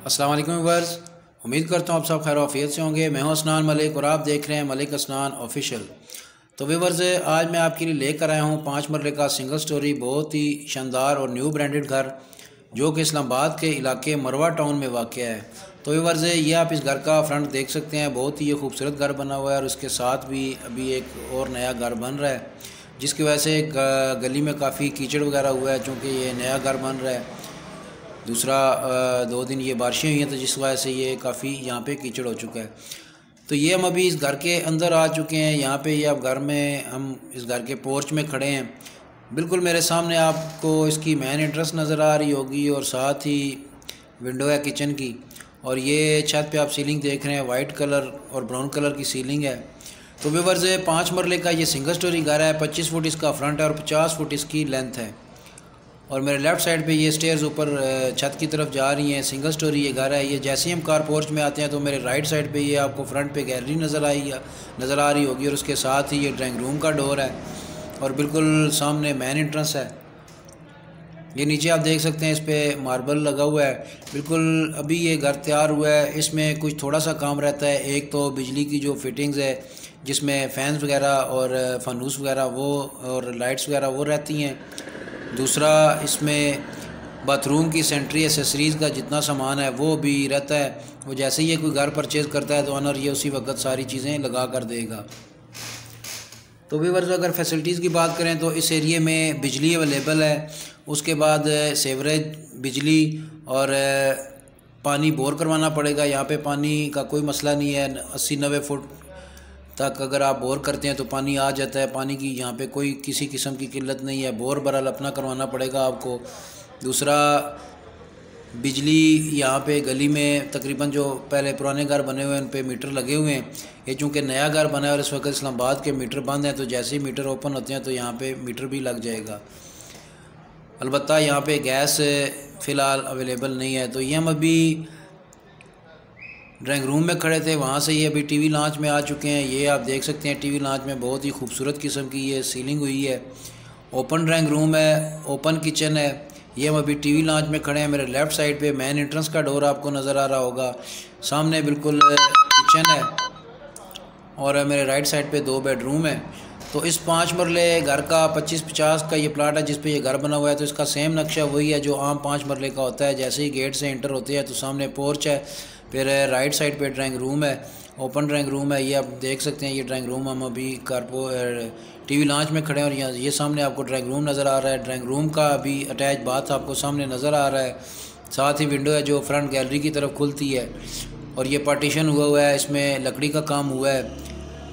अस्सलाम वालेकुम वर्स उम्मीद करता हूँ आप सब खैर वाफियत से होंगे। मैं हूँ असनान मलिक और आप देख रहे हैं मलिक असनान ऑफिशियल। तो वीवर्स आज मैं आपके लिए लेकर आया हूँ पाँच मरले का सिंगल स्टोरी, बहुत ही शानदार और न्यू ब्रांडेड घर, जो कि इस्लामाबाद के इलाके मरवा टाउन में वाक़ है। तो वीवर्स ये आप इस घर का फ्रंट देख सकते हैं। बहुत ही ये खूबसूरत घर बना हुआ है और उसके साथ भी अभी एक और नया घर बन रहा है, जिसकी वजह से गली में काफ़ी कीचड़ वगैरह हुआ है चूँकि ये नया घर बन रहा है। दूसरा दो दिन ये बारिशें हुई हैं तो जिस वजह से ये काफ़ी यहाँ पे कीचड़ हो चुका है। तो ये हम अभी इस घर के अंदर आ चुके हैं, यहाँ पे ये अब घर में हम इस घर के पोर्च में खड़े हैं। बिल्कुल मेरे सामने आपको इसकी मेन इंट्रेस्ट नज़र आ रही होगी और साथ ही विंडो है किचन की। और ये छत पे आप सीलिंग देख रहे हैं वाइट कलर और ब्राउन कलर की सीलिंग है। तो व्यवर्स पाँच मरले का ये सिंगल स्टोरी घर है, पच्चीस फुट इसका फ्रंट है और पचास फुट इसकी लेंथ है। और मेरे लेफ़्ट साइड पे ये स्टेयर्स ऊपर छत की तरफ़ जा रही हैं सिंगल स्टोरी ये घर है, ये जैसे ही हम कार पोर्च में आते हैं तो मेरे राइट साइड पे ये आपको फ्रंट पे गैलरी नज़र आई, नज़र आ रही होगी और उसके साथ ही ये ड्राइंग रूम का डोर है और बिल्कुल सामने मेन इंट्रेंस है। ये नीचे आप देख सकते हैं इस पर मार्बल लगा हुआ है। बिल्कुल अभी ये घर तैयार हुआ है, इसमें कुछ थोड़ा सा काम रहता है, एक तो बिजली की जो फिटिंग्स है, जिसमें फ़ैन्स वगैरह और फनूस वगैरह वो और लाइट्स वगैरह वो रहती हैं। दूसरा, इसमें बाथरूम की सेंट्री एसेसरीज़ का जितना सामान है, वो भी रहता है। वो जैसे ही कोई घर परचेज़ करता है तो ऑनर ये उसी वक्त सारी चीज़ें लगा कर देगा। तो भी वर्ष अगर फैसिलिटीज़ की बात करें तो इस एरिए में बिजली अवेलेबल है। उसके बाद सेवरेज बिजली और, पानी बोर करवाना पड़ेगा। यहाँ पे पानी का कोई मसला नहीं है। अस्सी नबे फुट तक अगर आप बोर करते हैं तो पानी आ जाता है, पानी की यहाँ पे कोई किसी किस्म की किल्लत नहीं है। बोर बरल अपना करवाना पड़ेगा आपको। दूसरा, बिजली यहाँ पे गली में तकरीबन जो पहले पुराने घर बने हुए हैं, उन पर मीटर लगे हुए हैं। ये चूँकि नया घर बना है और इस वक्त इस्लामाबाद के मीटर बंद हैं तो जैसे ही मीटर ओपन होते हैं तो यहाँ पे मीटर भी लग जाएगा। अलबत्त यहाँ पे गैस फ़िलहाल अवेलेबल नहीं है। तो ये हम अभी ड्राइंग रूम में खड़े थे, वहाँ से ये अभी टीवी लॉन्च में आ चुके हैं। ये आप देख सकते हैं, टीवी लॉन्च में बहुत ही खूबसूरत किस्म की ये सीलिंग हुई है। ओपन ड्राइंग रूम है, ओपन किचन है। ये हम अभी टीवी लॉन्च में खड़े हैं, मेरे लेफ़्ट साइड पे मेन एंट्रेंस का डोर आपको नज़र आ रहा होगा। सामने बिल्कुल किचन है और मेरे राइट साइड पे दो बेडरूम है। तो इस पाँच मरले घर का, पच्चीस पचास का ये प्लाट है, जिस पे ये घर बना हुआ है तो इसका सेम नक्शा वही है जो आम पाँच मरले का होता है। जैसे ही गेट से इंटर होते हैं तो सामने पोर्च है। फिर राइट साइड पे ड्राइंग रूम है ओपन ड्राइंग रूम है, ये आप देख सकते हैं, ये ड्राइंग रूम हम अभी कारपो टीवी लॉन्च में खड़े हैं और यहाँ ये सामने आपको ड्राइंग रूम नज़र आ रहा है। ड्राइंग रूम का अभी अटैच बाथ आपको सामने नज़र आ रहा है। साथ ही विंडो है जो फ्रंट गैलरी की तरफ़ खुलती है और ये पार्टीशन हुआ हुआ है, इसमें लकड़ी का काम हुआ है।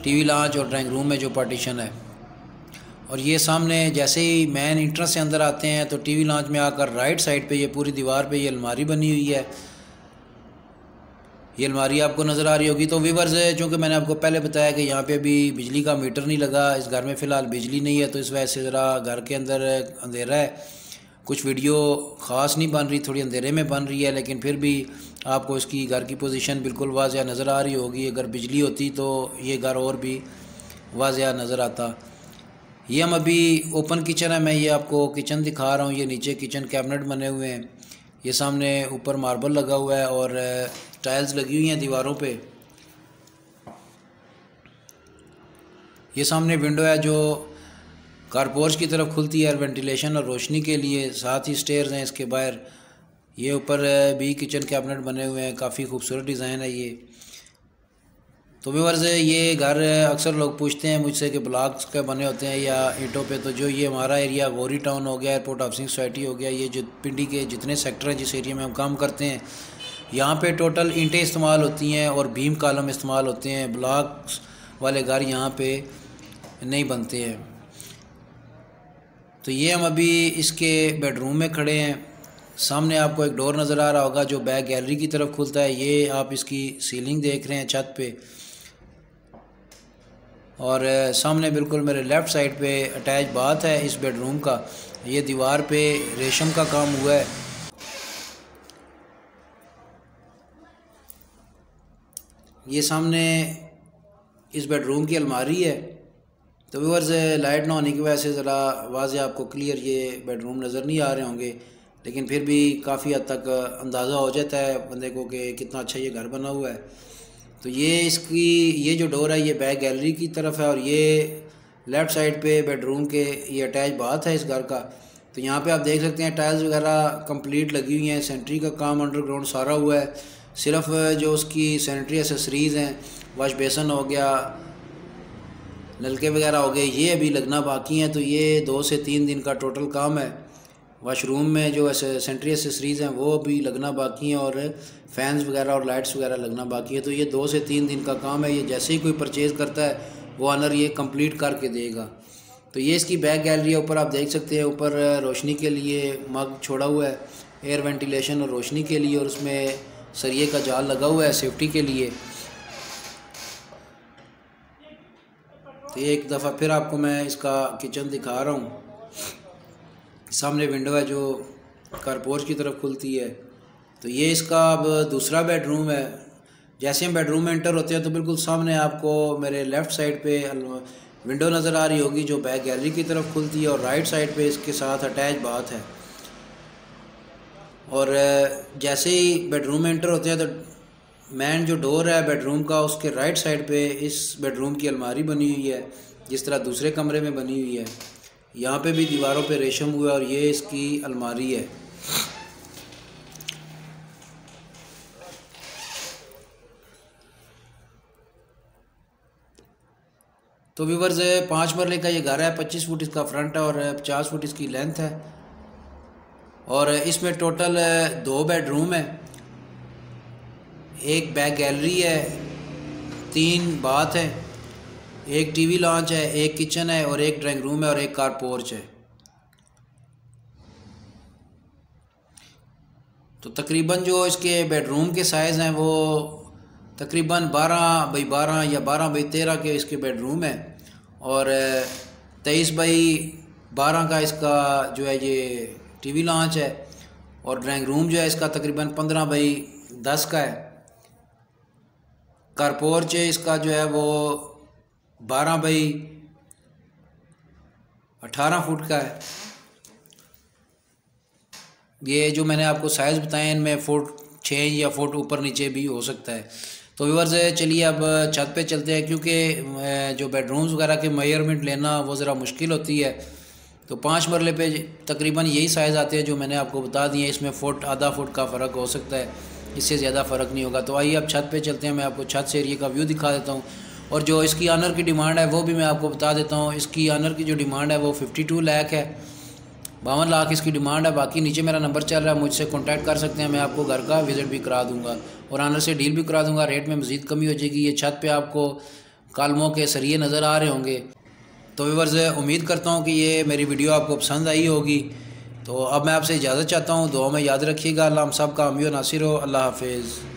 टीवी लॉन्च और ड्राइंग रूम में जो पार्टीशन है। और ये सामने जैसे ही मेन इंट्रेंस से अंदर आते हैं तो टीवी लॉन्च में आकर राइट साइड पे ये पूरी दीवार पे ये अलमारी बनी हुई है। ये अलमारी आपको नज़र आ रही होगी। तो वीवर्स है, चूँकि मैंने आपको पहले बताया कि यहाँ पे अभी बिजली का मीटर नहीं लगा, इस घर में फ़िलहाल बिजली नहीं है तो इस वजह से ज़रा घर के अंदर अंधेरा है। कुछ वीडियो ख़ास नहीं बन रही, थोड़ी अंधेरे में बन रही है, लेकिन फिर भी आपको इसकी घर की पोजीशन बिल्कुल वाजिया नज़र आ रही होगी। अगर बिजली होती तो ये घर और भी वाजिया नज़र आता। ये हम अभी ओपन किचन है, मैं ये आपको किचन दिखा रहा हूँ। ये नीचे किचन कैबिनेट बने हुए हैं। ये सामने ऊपर मार्बल लगा हुआ है और टाइल्स लगी हुई हैं दीवारों पे। ये सामने विंडो है जो कारपोर्च की तरफ़ खुलती है वेंटिलेशन और रोशनी के लिए। साथ ही स्टेयर्स हैं इसके बाहर। ये ऊपर भी किचन कैबिनेट बने हुए हैं। काफ़ी खूबसूरत डिज़ाइन है ये। तो व्यवर्स ये घर अक्सर लोग पूछते हैं मुझसे कि ब्लॉक्स के बने होते हैं या ईंटों पे। तो जो ये हमारा एरिया गोरी टाउन हो गया एयरपोर्ट हाउसिंग सोसाइटी हो गया, ये जो पिंडी के जितने सेक्टर हैं, जिस एरिया में हम काम करते हैं यहाँ पे टोटल ईंटें इस्तेमाल होती हैं और भीम कालम इस्तेमाल होते हैं। ब्लॉक्स वाले घर यहाँ पे नहीं बनते हैं। तो ये हम अभी इसके बेडरूम में खड़े हैं। सामने आपको एक डोर नज़र आ रहा होगा जो बैक गैलरी की तरफ़ खुलता है। ये आप इसकी सीलिंग देख रहे हैं छत पे। और सामने बिल्कुल मेरे लेफ़्ट साइड पे अटैच बात है इस बेडरूम का। ये दीवार पे रेशम का काम हुआ है। ये सामने इस बेडरूम की अलमारी है। तो से लाइट ना होने की वजह से ज़रा वाज आपको क्लियर ये बेडरूम नज़र नहीं आ रहे होंगे। लेकिन फिर भी काफ़ी हद तक अंदाज़ा हो जाता है बंदे को कि कितना अच्छा ये घर बना हुआ है। तो ये इसकी, ये जो डोर है, ये बैक गैलरी की तरफ़ है और ये लेफ़्ट साइड पे बेडरूम के ये अटैच बात है इस घर का। तो यहाँ पे आप देख सकते हैं टाइल्स वगैरह कंप्लीट लगी हुई हैं। सेंट्री का काम अंडरग्राउंड सारा हुआ है। सिर्फ़ जो उसकी सेंट्री एसेसरीज़ हैं वाश बेसन हो गया, नलके वगैरह हो गए, ये अभी लगना बाकी हैं तो ये दो से तीन दिन का टोटल काम है। वाशरूम में जो सेंट्री एसेसरीज़ हैं, वो भी लगना बाकी हैं, और फैंस वगैरह और लाइट्स वगैरह लगना बाकी है तो ये दो से तीन दिन का काम है, ये जैसे ही कोई परचेज़ करता है, वो ऑनर ये कंप्लीट करके देगा। तो ये इसकी बैक गैलरी है, ऊपर आप देख सकते हैं, ऊपर रोशनी के लिए मग छोड़ा हुआ है एयर वेंटिलेशन और रोशनी के लिए, और उसमें सरिये का जाल लगा हुआ है सेफ्टी के लिए। तो एक दफ़ा फिर आपको मैं इसका किचन दिखा रहा हूँ। सामने विंडो है जो कारपोर्च की तरफ़ खुलती है। तो ये इसका अब दूसरा बेडरूम है। जैसे हम बेडरूम में एंटर होते हैं तो बिल्कुल सामने आपको मेरे लेफ़्ट साइड पे विंडो नज़र आ रही होगी जो बैक गैलरी की तरफ़ खुलती है और राइट साइड पे इसके साथ अटैच बात है। और जैसे ही बेडरूम में एंटर होते हैं तो मैन जो डोर है बेडरूम का, उसके राइट साइड पे इस बेडरूम की अलमारी बनी हुई है, जिस तरह दूसरे कमरे में बनी हुई है। यहाँ पे भी दीवारों पे रेशम हुआ और ये इसकी अलमारी है। तो व्यूवर्स पाँच मरले का ये घर है, पच्चीस फुट इसका फ्रंट है और, पचास फुट इसकी लेंथ है। और इसमें टोटल दो बेडरूम है। एक बैक गैलरी है, तीन बाथ है, एक टीवी लॉन्च है, एक किचन है और एक ड्राइंग रूम है और एक कार पोर्च है। तो तकरीबन जो इसके बेडरूम के साइज़ हैं, वो तकरीबन 12 बाई 12 या 12 बाई 13 के इसके बेडरूम है और 23 बाई 12 का इसका जो है ये टीवी लॉन्च है और ड्राइंग रूम जो है इसका तकरीबन 15 बाई 10 का है। कारपोर्च इसका जो है वो बारह बाई अठारह फुट का है। ये जो मैंने आपको साइज़ बताए, इनमें फुट छः या फुट ऊपर नीचे भी हो सकता है। तो व्यूवर्स चलिए अब छत पे चलते हैं, क्योंकि जो बेडरूम्स वगैरह के मेयरमेंट लेना वो ज़रा मुश्किल होती है। तो पाँच मरले पे तकरीबन यही साइज़ आते हैं जो मैंने आपको बता दिए इसमें फ़ुट, आधा फुट का फ़र्क हो सकता है। इससे ज़्यादा फ़र्क नहीं होगा। तो आइए आप छत पे चलते हैं। मैं आपको छत से एरिए का व्यू दिखा देता हूँ। और जो इसकी आनर की डिमांड है, वो भी मैं आपको बता देता हूँ। इसकी आनर की जो डिमांड है, वो फिफ्टी टू है। बावन लाख इसकी डिमांड है। बाकी नीचे मेरा नंबर चल रहा है। मुझसे कॉन्टैक्ट कर सकते हैं। मैं आपको घर का विज़िट भी करा दूँगा। और आनर से डील भी करा दूँगा। रेट में मज़ीद कमी हो जाएगी। ये छत पर आपको कालमों के सरिये नज़र आ रहे होंगे। तो व्यवर्स उम्मीद करता हूँ कि ये मेरी वीडियो आपको पसंद आई होगी। तो अब मैं आपसे इजाज़त चाहता हूँ। दुआ में याद रखिएगा। अल्लाह हम सब का अमी नासिर हो। अल्लाह हाफिज़।